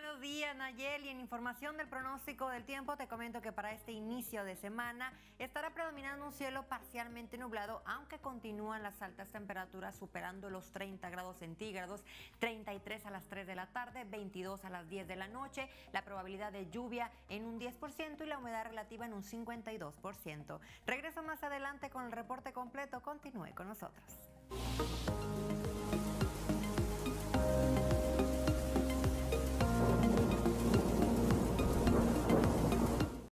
Buenos Nayel y en información del pronóstico del tiempo te comento que para este inicio de semana estará predominando un cielo parcialmente nublado, aunque continúan las altas temperaturas superando los 30 grados centígrados, 33 a las 3 de la tarde, 22 a las 10 de la noche, la probabilidad de lluvia en un 10% y la humedad relativa en un 52%. Regreso más adelante con el reporte completo, continúe con nosotros.